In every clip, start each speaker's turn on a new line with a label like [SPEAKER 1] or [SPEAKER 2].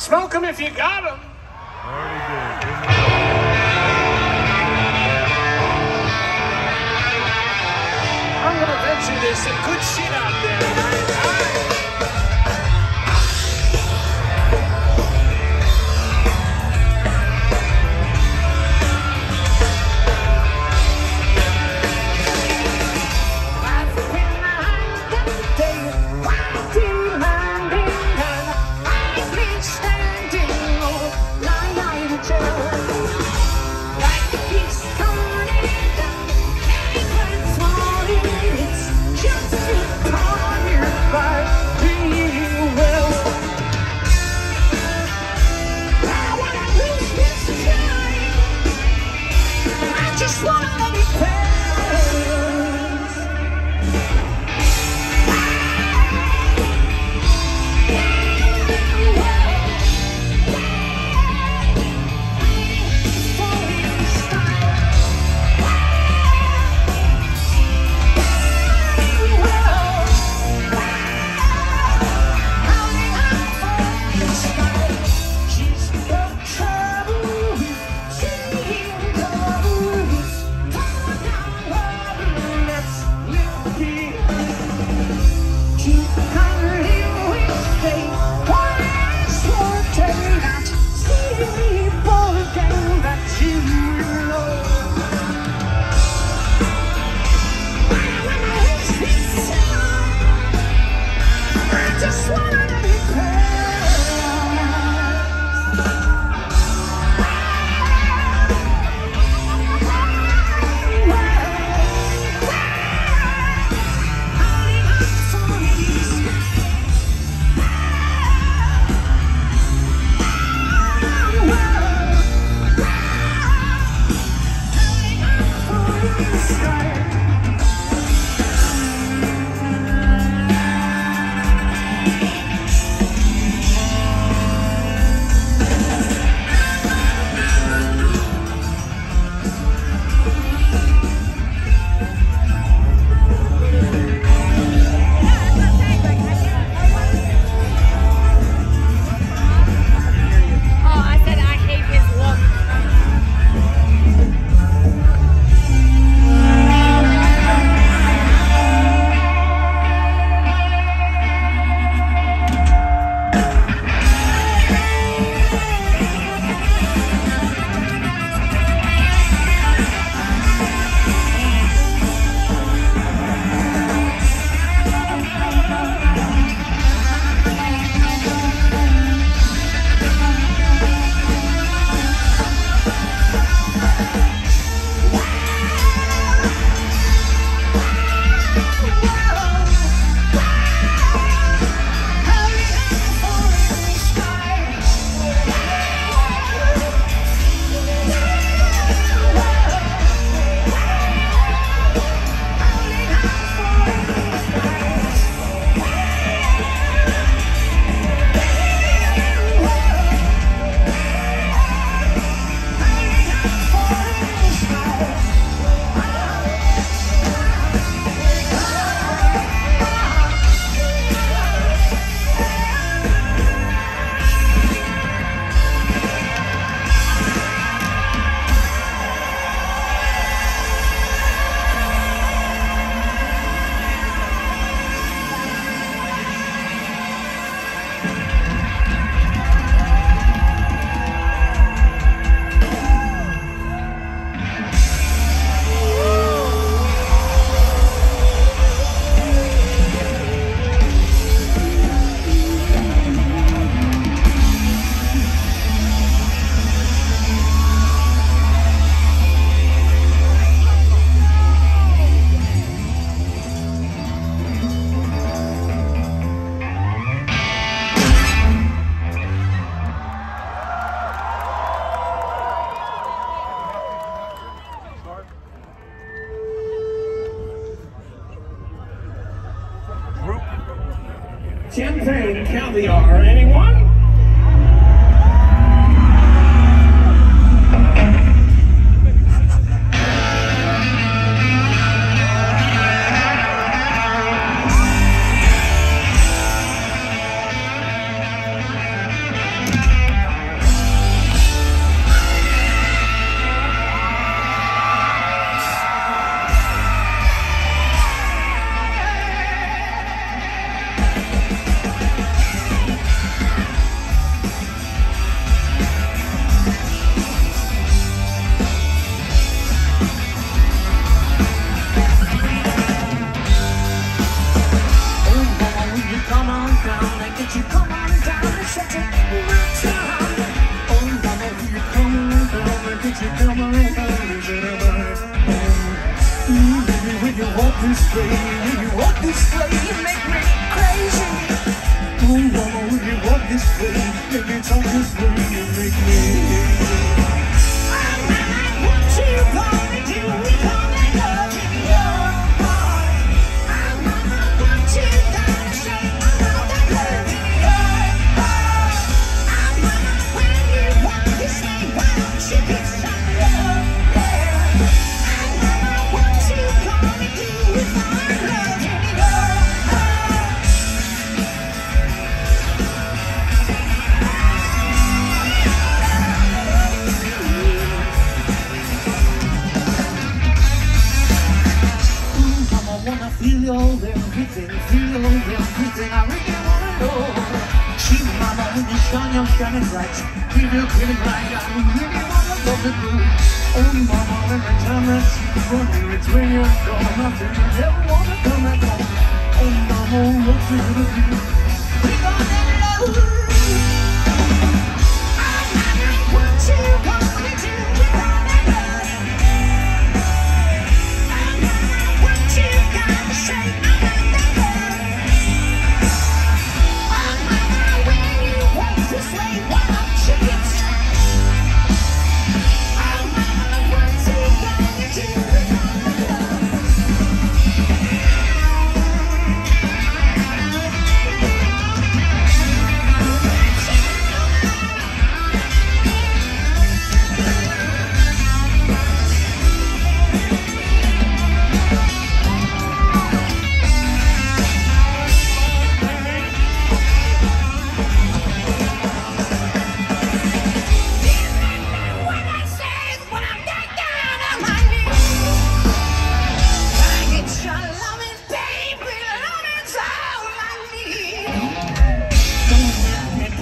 [SPEAKER 1] Smoke them if you got
[SPEAKER 2] them.
[SPEAKER 1] I'm going to venture this a good shit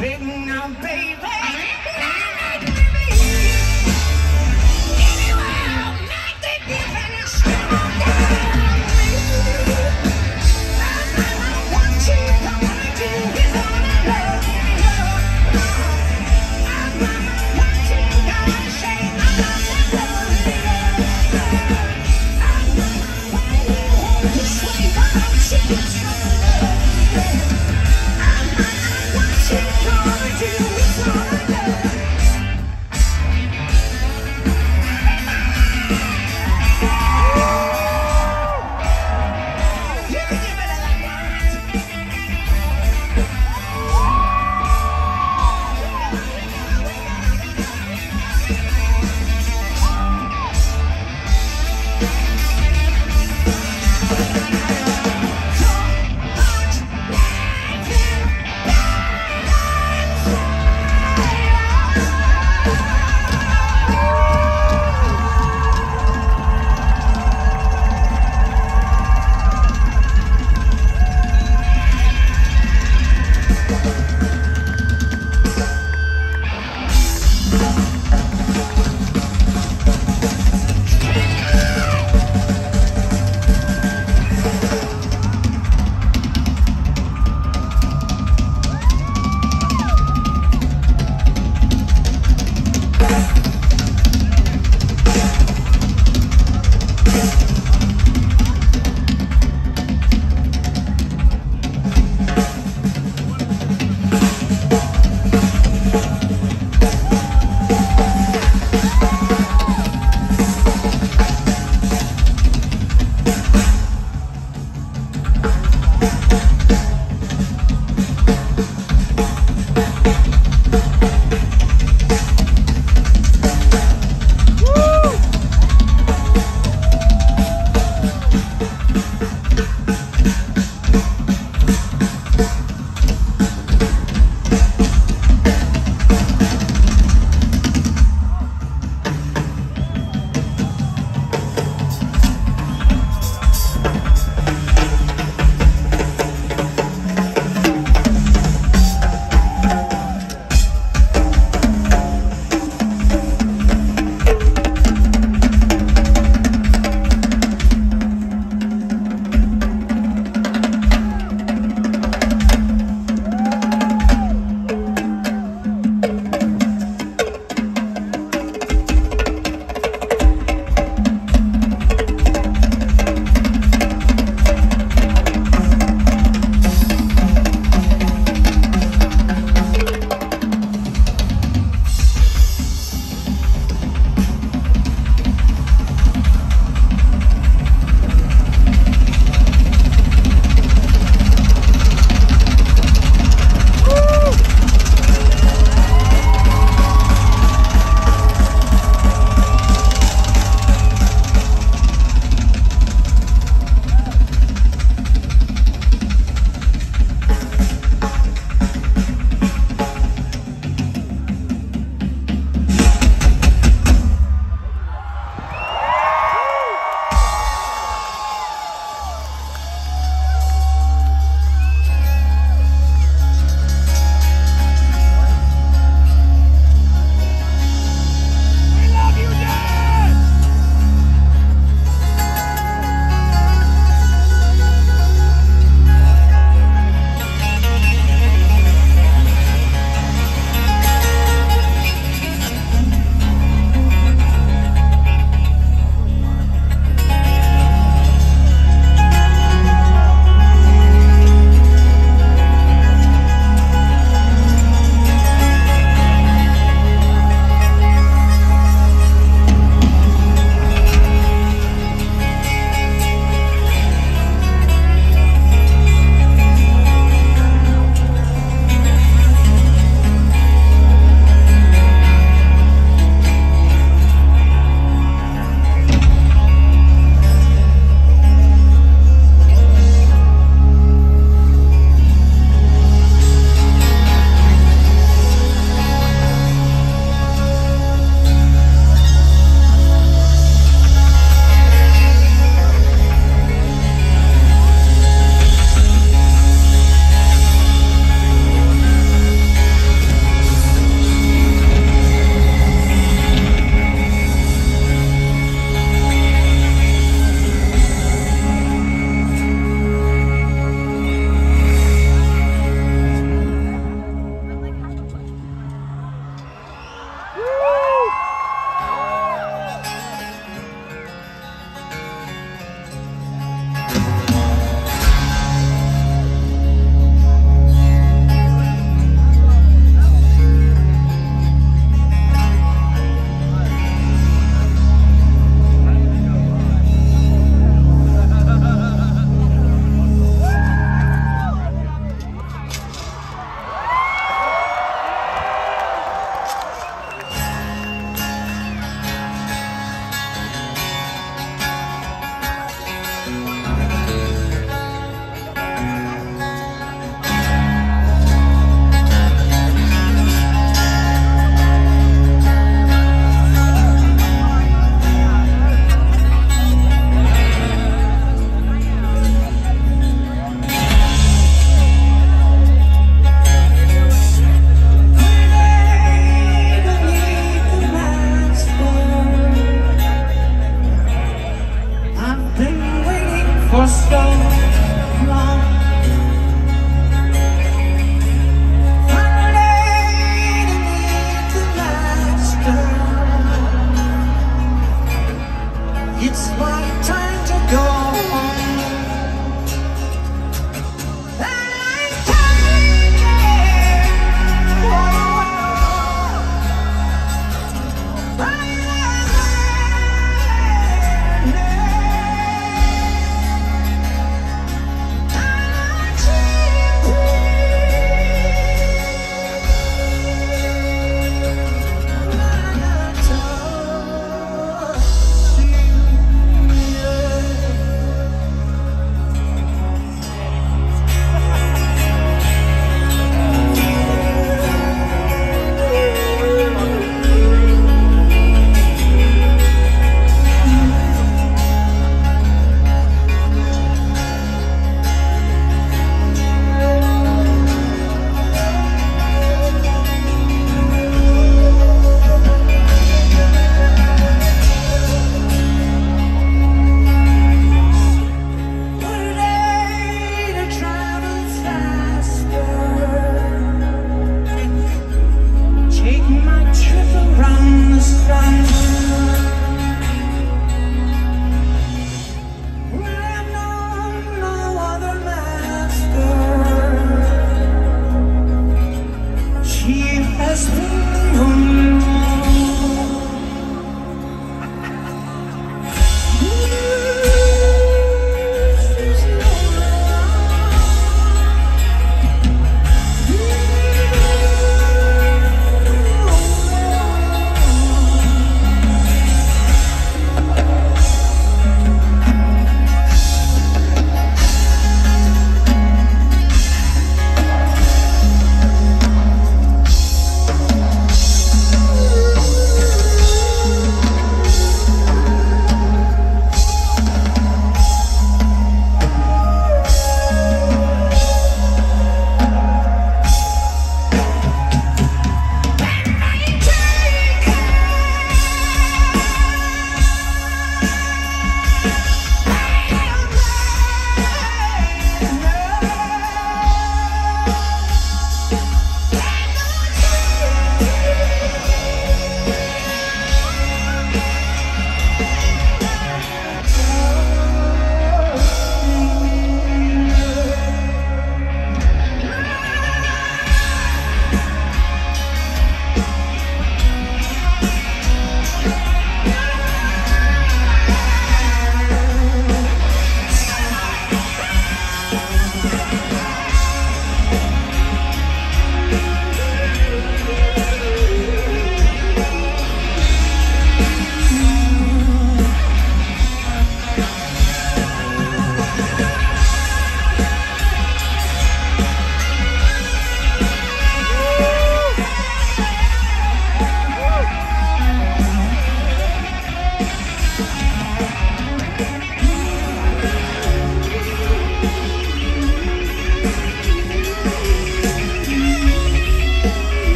[SPEAKER 1] beg now, baby.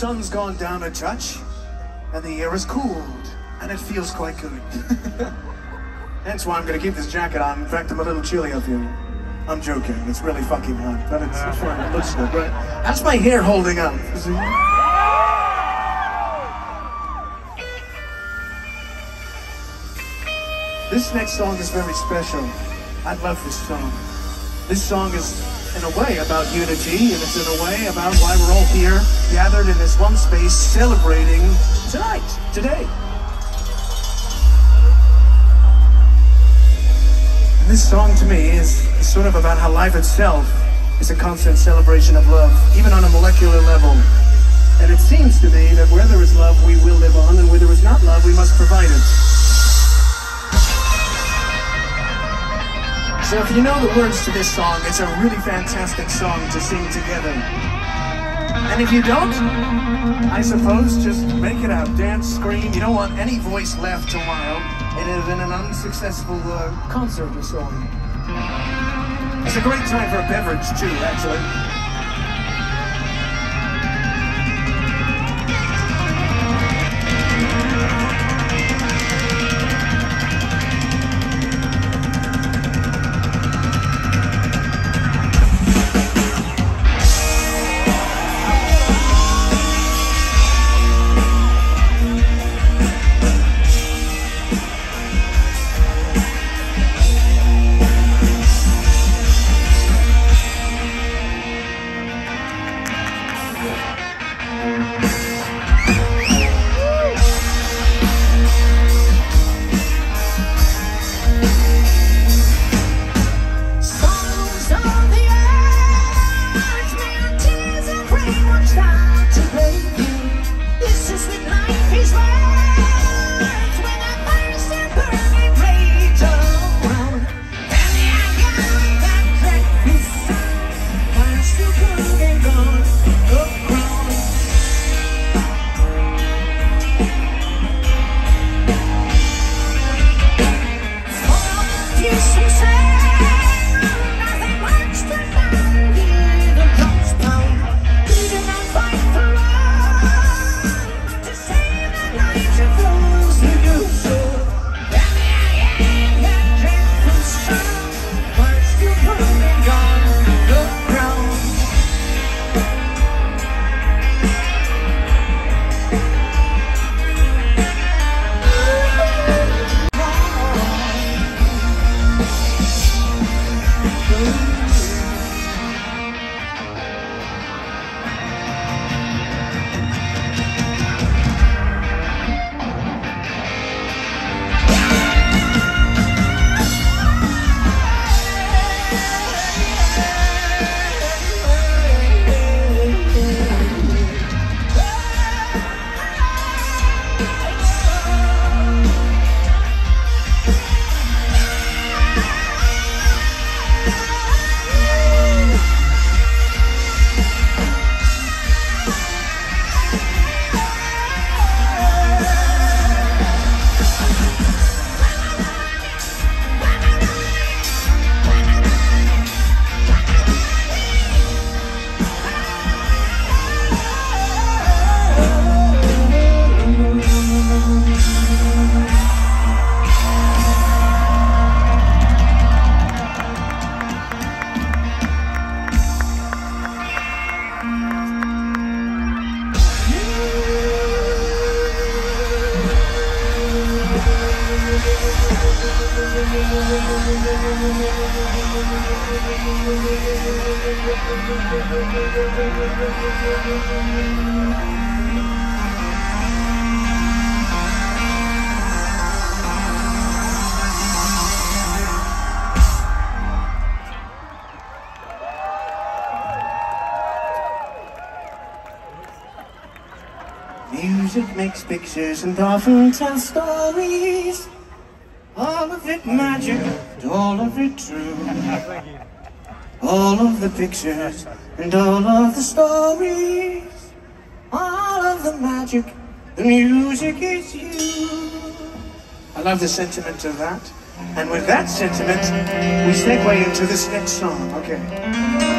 [SPEAKER 1] Sun's gone down a touch, and the air is cooled, and it feels quite good. Hence why I'm gonna keep this jacket on. In fact, I'm a little chilly up here. I'm joking. It's really fucking hot, but it's, it's fine. It looks good, right? How's my hair holding up? This next song is very special. I love this song. This song is, in a way, about unity, and it's in a way about why we're all here, gathered in this one space, celebrating tonight, today. And this song to me is sort of about how life itself is a constant celebration of love, even on a molecular level. And it seems to me that where there is love, we will live on, and where there is not love, we must provide it. So if you know the words to this song, it's a really fantastic song to sing together. And if you don't, I suppose just make it out, dance, scream. You don't want any voice left tomorrow in, an unsuccessful uh, concert or so. It's a great time for a beverage too, actually.
[SPEAKER 3] Pictures and often tell stories. All of it magic, all of it true. All of the pictures and all of the stories. All of the magic, the music is you. I love the sentiment of that. And with that sentiment, we segue into this next song. Okay.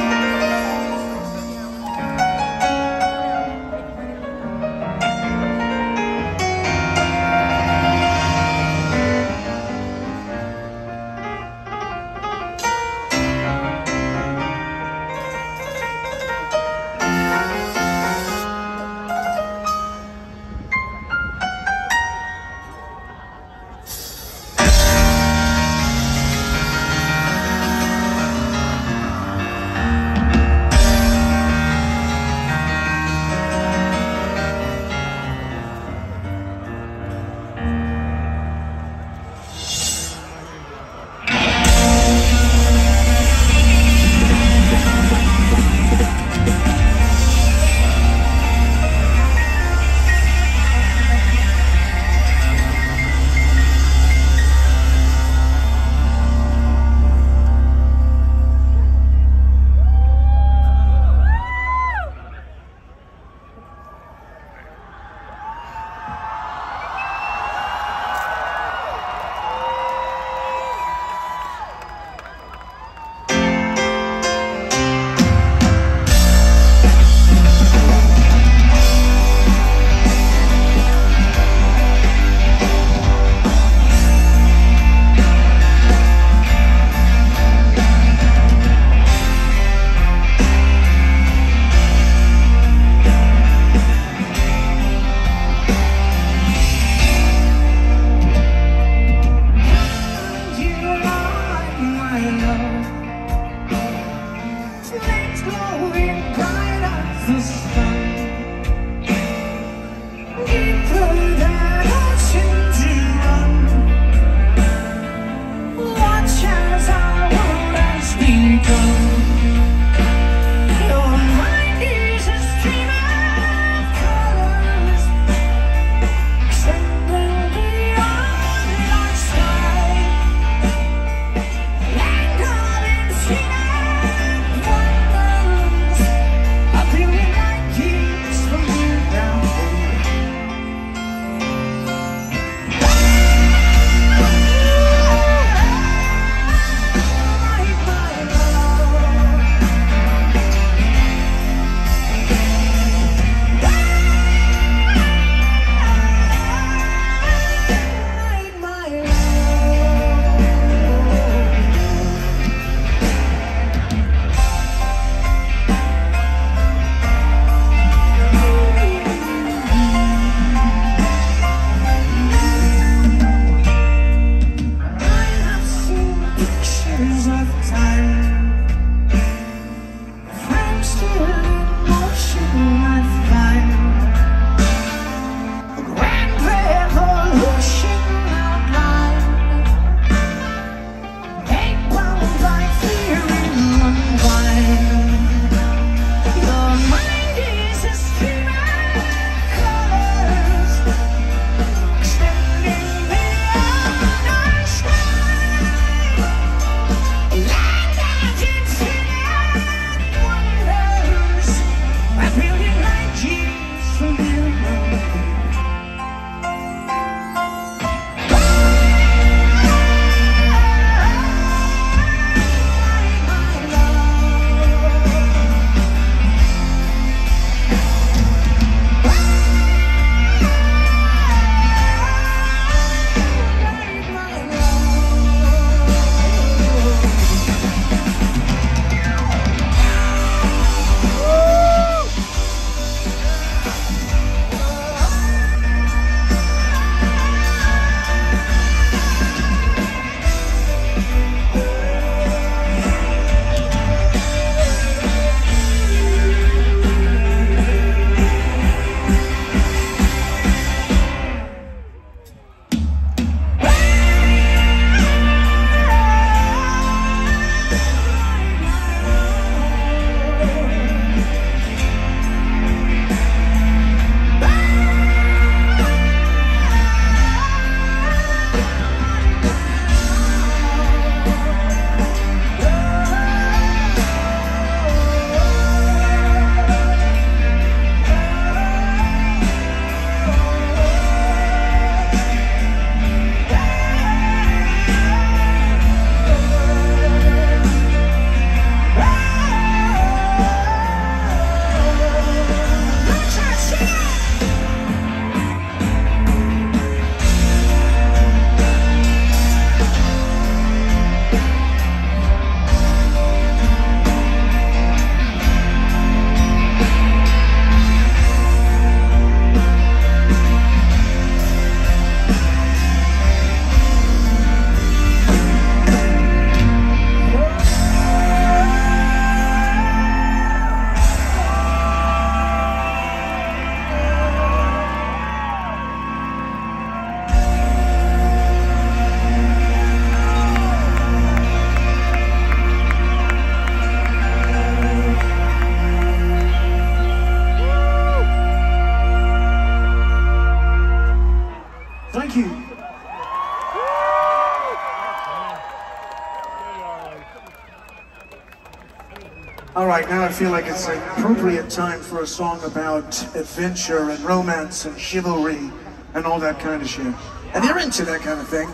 [SPEAKER 1] Right, now I feel like it's an appropriate time for a song about adventure and romance and chivalry and all that kind of shit. And you're into that kind of thing.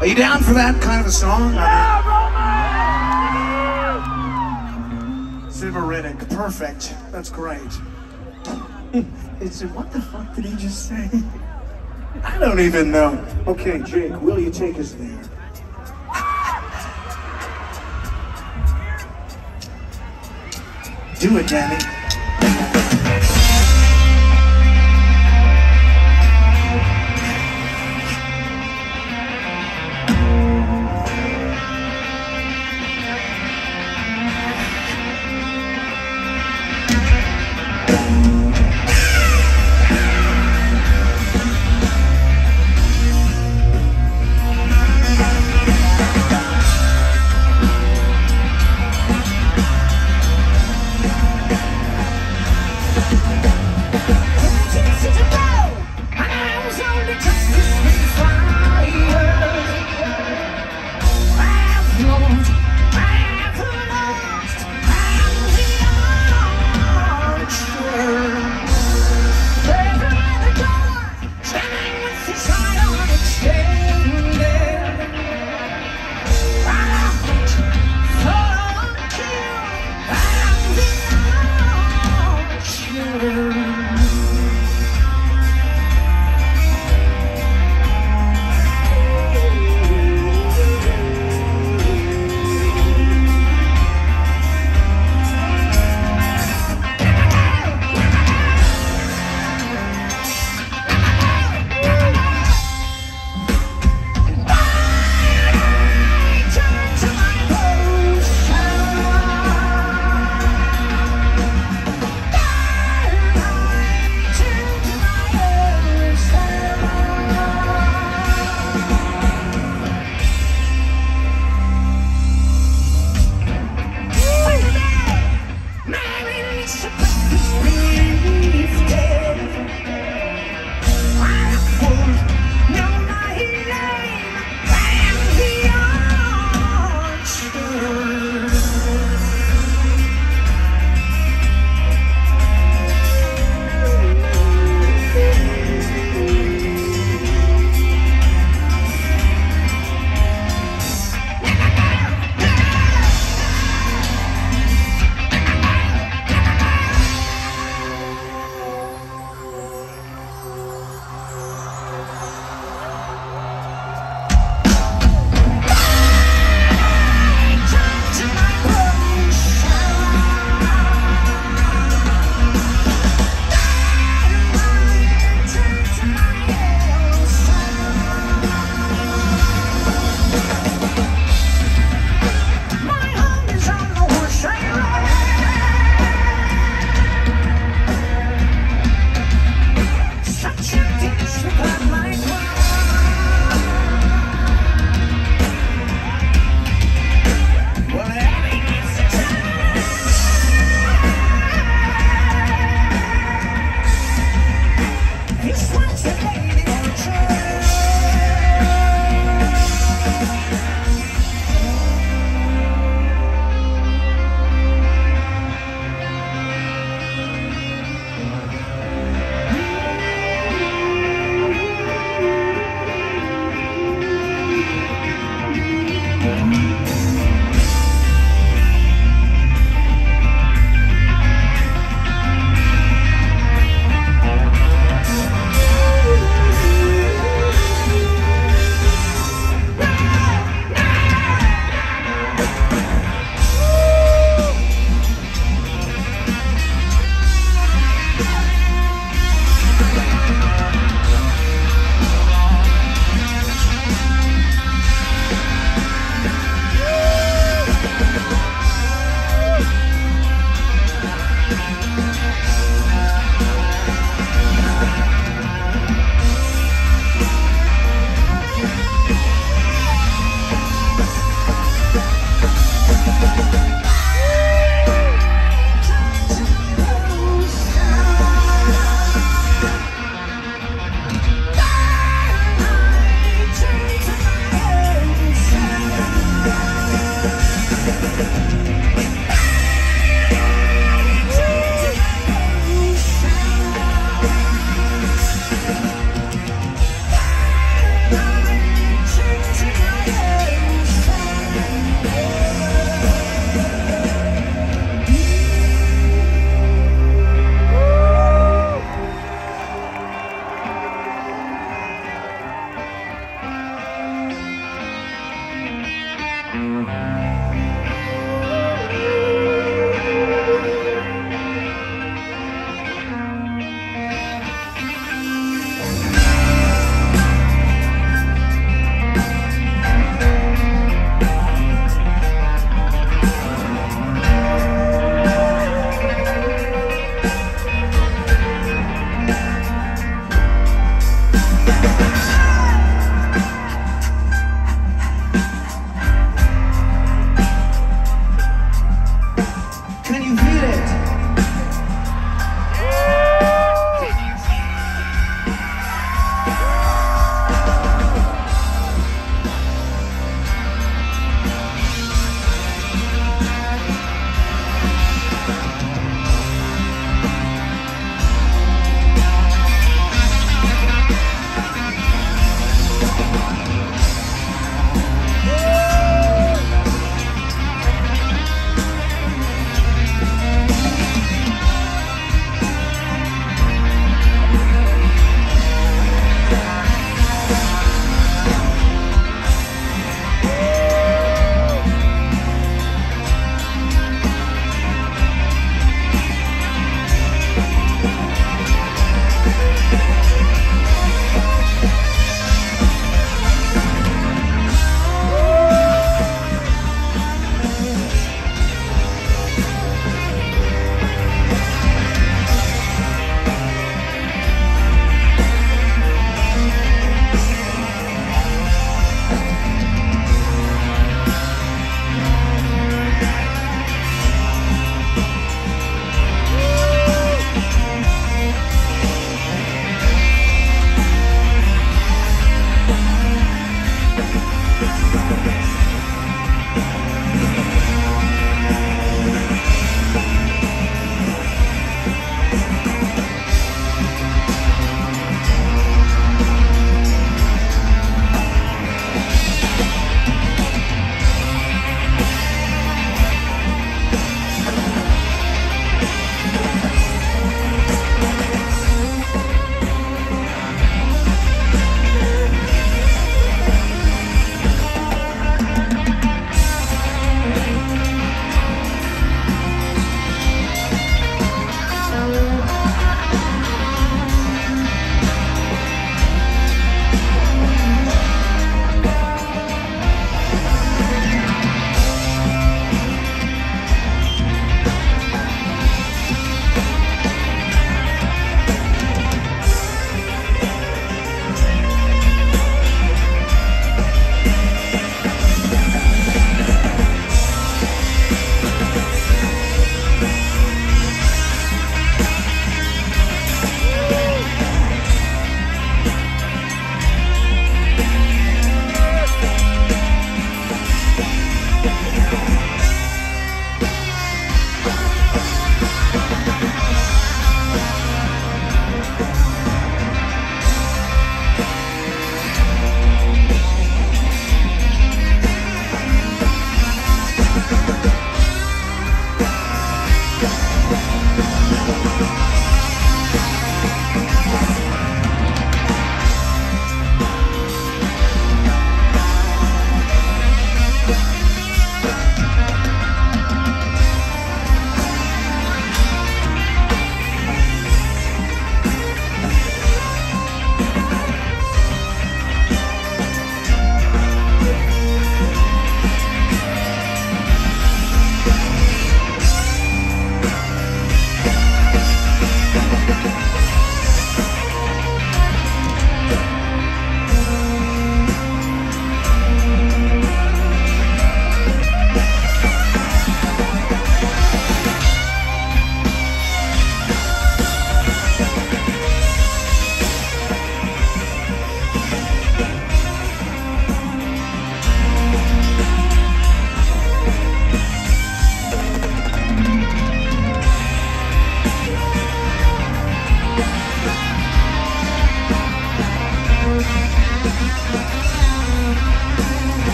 [SPEAKER 1] Are you down for that kind of a song? I mean, Sybaritic, perfect. That's great. It's what the fuck did he just say? I don't even know. Okay, Jake, will you take us there? Do it, Danny.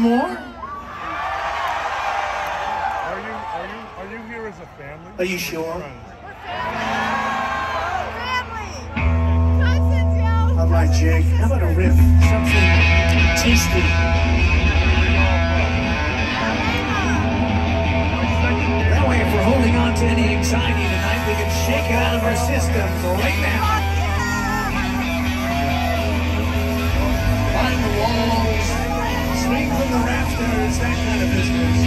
[SPEAKER 1] More?
[SPEAKER 4] Are you are you are you here as a family?
[SPEAKER 1] Are you sure?
[SPEAKER 4] Friends?
[SPEAKER 1] All right, Jake. How about a riff? Something tasty. That way, if we're holding on to any anxiety tonight, we can shake it out of our systems right now. Climb the walls, strings from the rafters, that kind of business.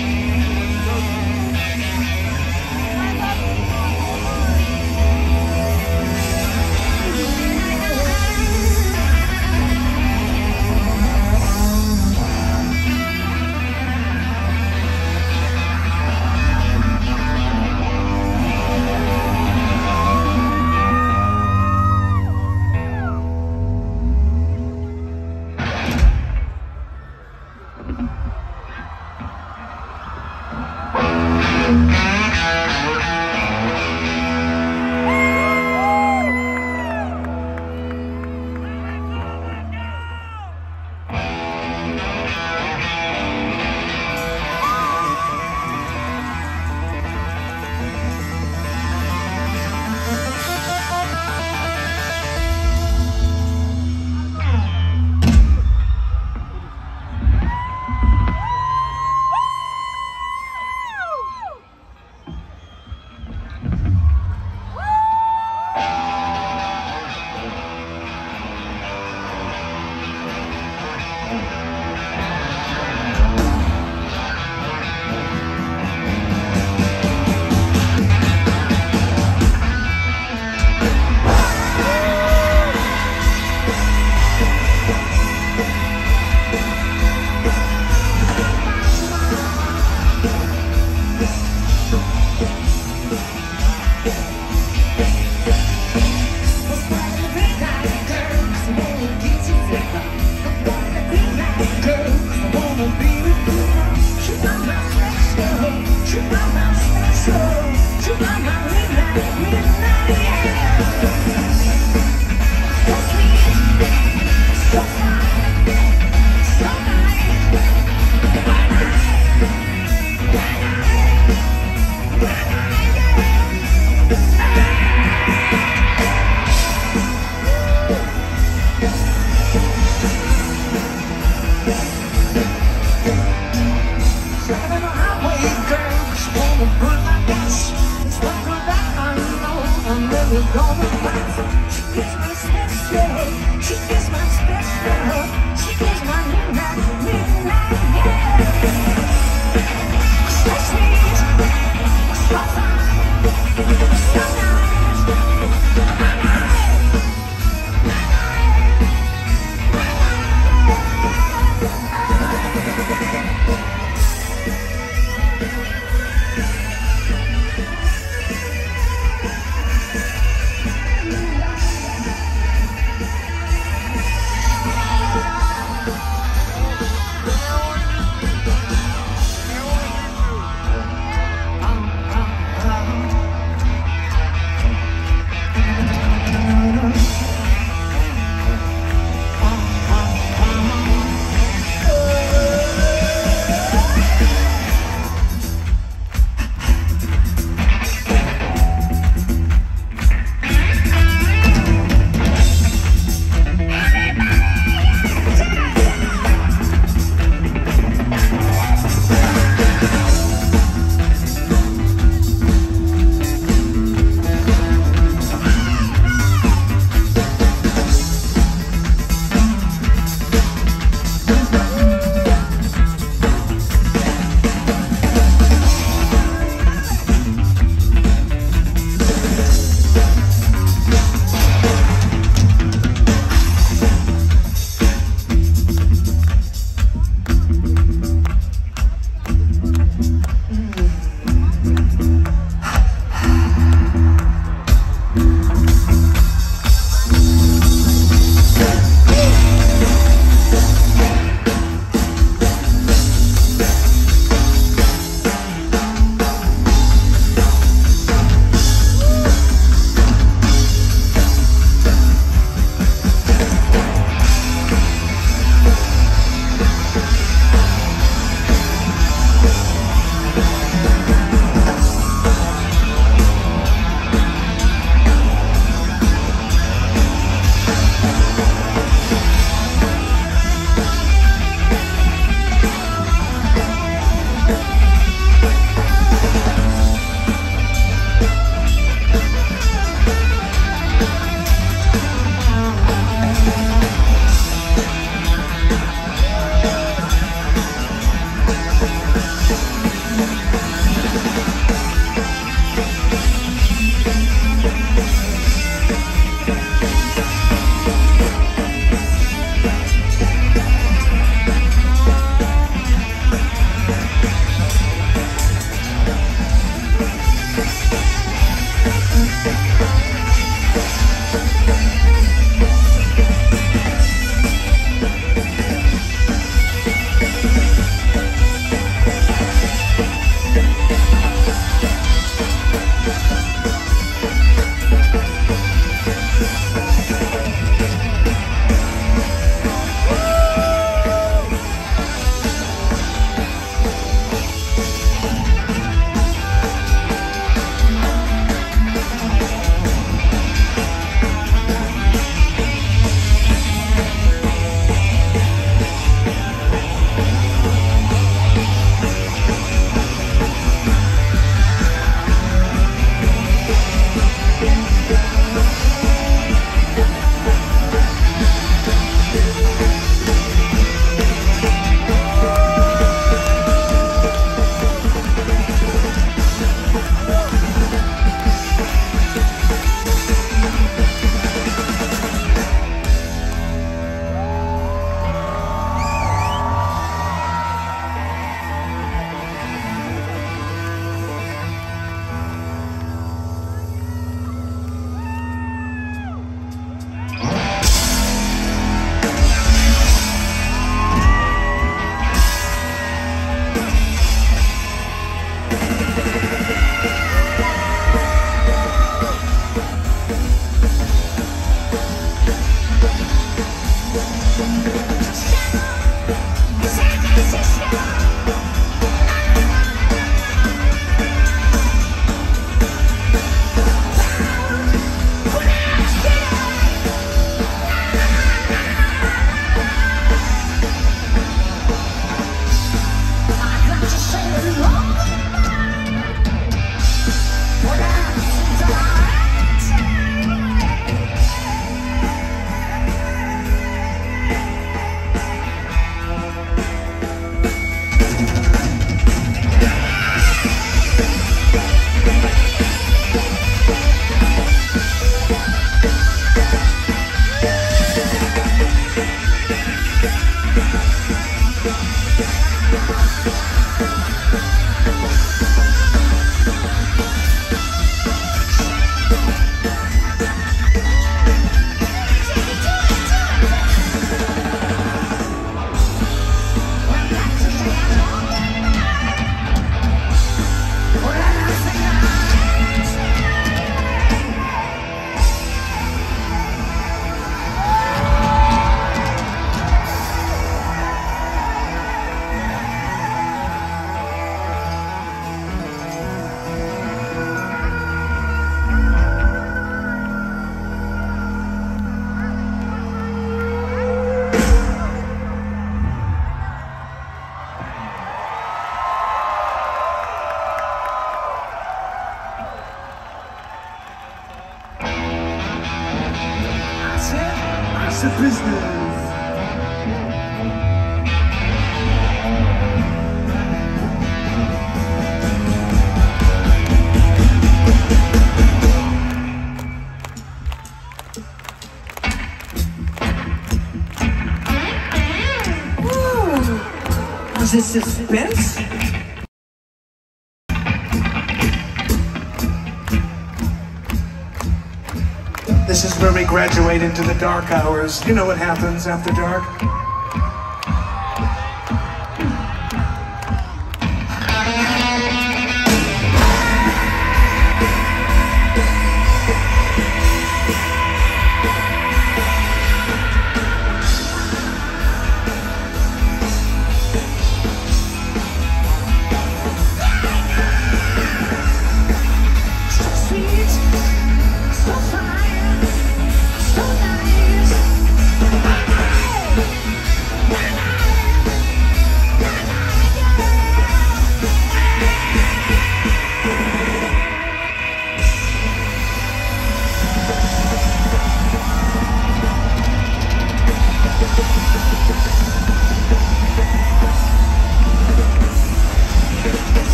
[SPEAKER 1] Into the dark hours. You know what happens after dark?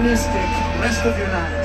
[SPEAKER 1] Hedonistic rest of your night.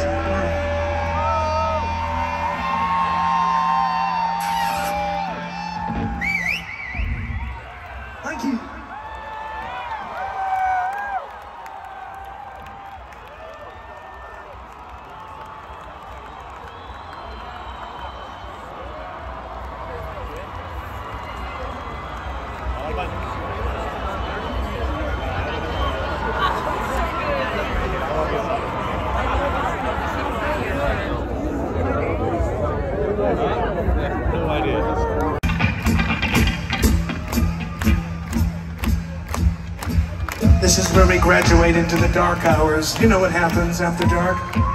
[SPEAKER 1] Into the dark hours. You know what happens after dark?